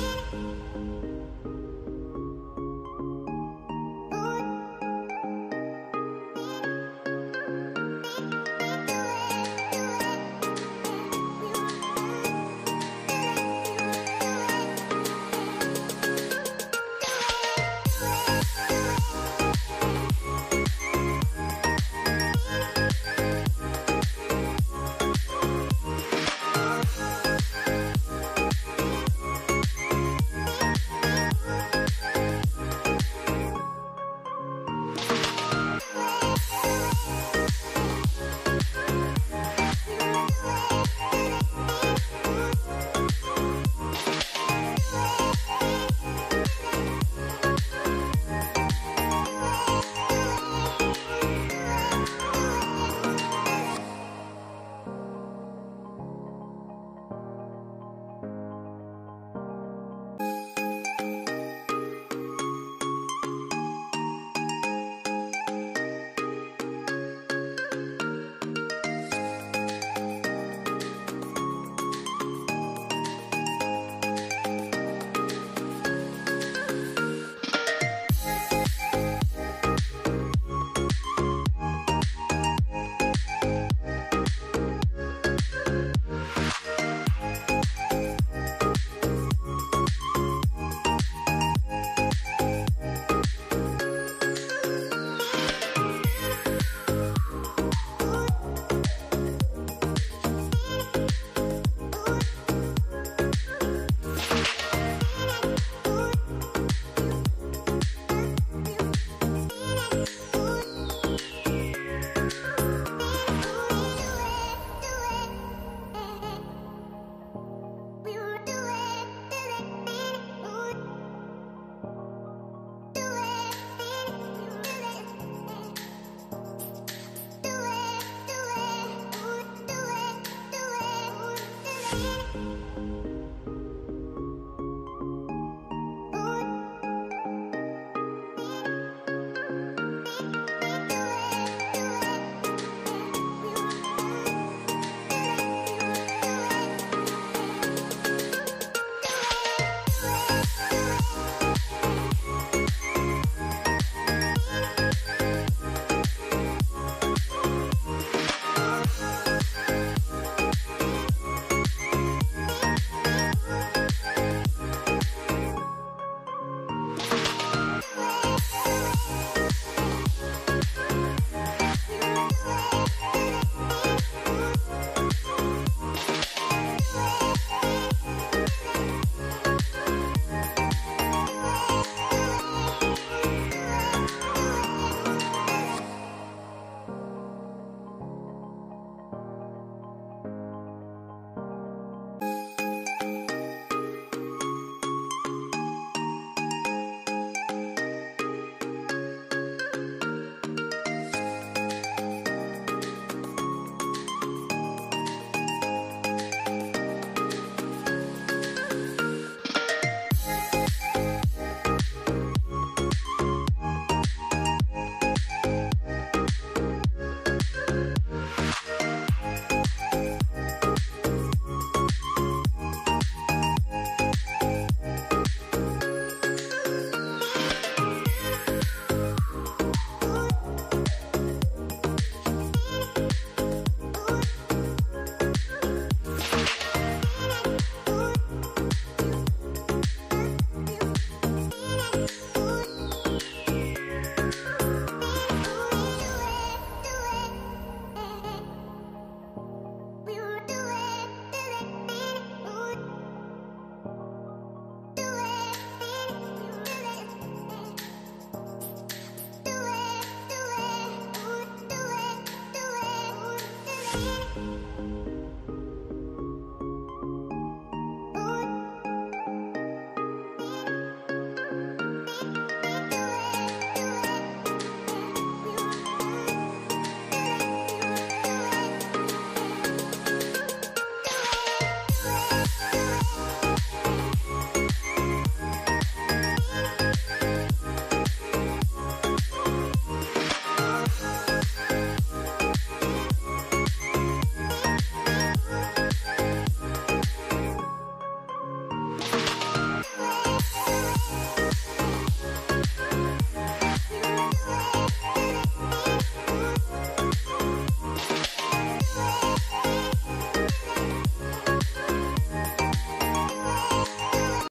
you. Bye.